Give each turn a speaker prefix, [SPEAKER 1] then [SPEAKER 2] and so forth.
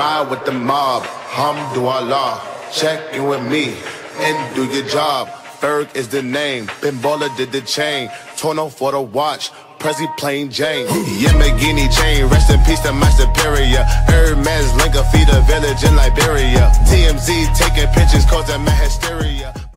[SPEAKER 1] ride with the mob. Hamdulillah, check in with me and do your job. Ferg is the name. Ben did the chain. Torno for the watch. Prezi plain Jane. Yamagini chain. Rest in peace to my superior. Hermes Linka feed a village in Liberia. TMZ taking pictures causing my hysteria.